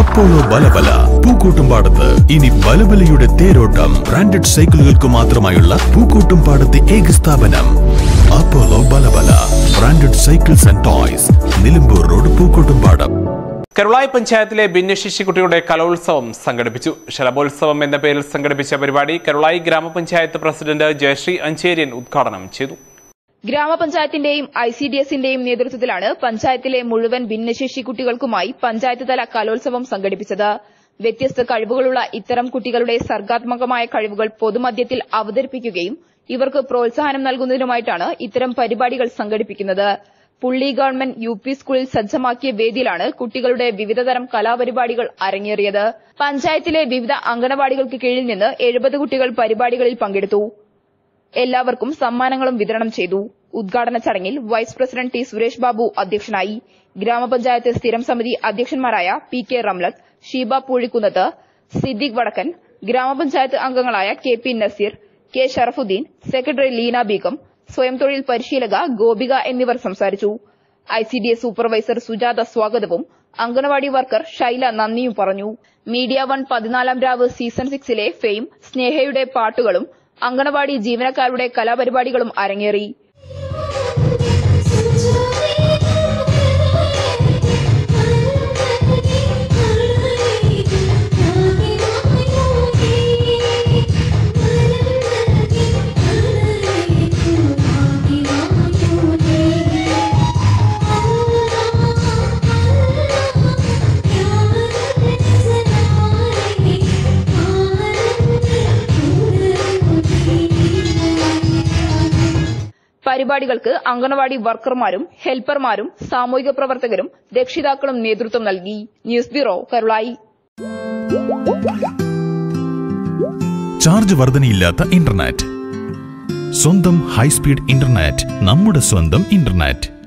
Apollo ബലബല. പൂക്കോട്ടുംപാടത്ത് ഇനി ബലബലയുടെ തേരോട്ടം. Branded സൈക്കിളുകൾക്ക് മാത്രമായുള്ള പൂക്കോട്ടുംപാടത്തെ ഏക സ്ഥാപനം Apollo ബലബല. Branded cycles and toys. Nilambur road Pookkottumpadam. Karulayi പഞ്ചായത്തിലെ ഭിന്നശേഷി കുട്ടിയുടെ കലോത്സവം സംഘടിപ്പിച്ചു. ശലഭോത്സവം എന്ന പേരിൽ സംഘടിപ്പിച്ച പരിപാടി കരുളായി ഗ്രാമപഞ്ചായത്ത് പ്രസിഡന്റ് ജയശ്രീ അഞ്ചേര്യൻ ഉദ്ഘാടനം ചെയ്തു. ഗ്രാമപഞ്ചായത്തിന്റെയും ഐ സി ഡി എസിന്റെയും നേതൃത്വത്തിലാണ് പഞ്ചായത്തിലെ മുഴുവൻ ഭിന്നശേഷി കുട്ടികൾക്കുമായി പഞ്ചായത്ത് തല കലോത്സവം സംഘടിപ്പിച്ചത്. വ്യത്യസ്ത കഴിവുകളുള്ള ഇത്തരം കുട്ടികളുടെ സർഗാത്മകമായ കഴിവുകൾ പൊതുമധ്യത്തിൽ അവതരിപ്പിക്കുകയും ഇവർക്ക് പ്രോത്സാഹനം നൽകുന്നതിനുമായിട്ടാണ് ഇത്തരം പരിപാടികൾ സംഘടിപ്പിക്കുന്നത്. പുള്ളി ഗവൺമെന്റ് യു പി സ്കൂളിൽ സജ്ജമാക്കിയ വേദിയിലാണ് കുട്ടികളുടെ വിവിധതരം കലാപരിപാടികൾ അരങ്ങേറിയത്. പഞ്ചായത്തിലെ വിവിധ അംഗനവാടികൾക്ക് കീഴിൽ നിന്ന് എഴുപത് കുട്ടികൾ പരിപാടികളിൽ പങ്കെടുത്തു. എല്ലാവർക്കും സമ്മാനങ്ങളും വിതരണം ചെയ്തു. ഉദ്ഘാടന ചടങ്ങിൽ vice president T Suresh Babu അധ്യക്ഷനായി ഗ്രാമപഞ്ചായത്ത് സ്ഥിരം സമിതി അധ്യക്ഷന്മാരായ പി കെ റംലത്ത് ഷീബ പൂഴിക്കുന്നത്ത് സിദ്ദിഖ് വടക്കൻ ഗ്രാമപഞ്ചായത്ത് അംഗങ്ങളായ K P Naseer K Sharafuddin secretary Leena Beegum സ്വയം തൊഴിൽ പരിശീലക ഗോപിക എന്നിവർ സംസാരിച്ചു. I C D S supervisor Sujatha സ്വാഗതവും അംഗനവാടി വർക്കർ ഷൈല നന്ദിയും പറഞ്ഞു. മീഡിയ വൺ പതിനാലാം രാവ് സീസൺ സിക്സിലെ ഫെയിം സ്നേഹയുടെ പാട്ടുകളും അംഗനവാടി ജീവനക്കാരുടെ കലാപരിപാടികളും അരങ്ങേറി. പരിപാടികൾക്ക് അംഗനവാടി വർക്കർമാരും ഹെൽപ്പർമാരും സാമൂഹിക പ്രവർത്തകരും രക്ഷിതാക്കളും നേതൃത്വം നൽകി. News bureau Karulayi. ചാർജ് വർധനയില്ലാത്ത ഇന്റർനെറ്റ്. സ്വന്തം ഹൈസ്പീഡ് ഇന്റർനെറ്റ് നമ്മുടെ സ്വന്തം ഇന്റർനെറ്റ്.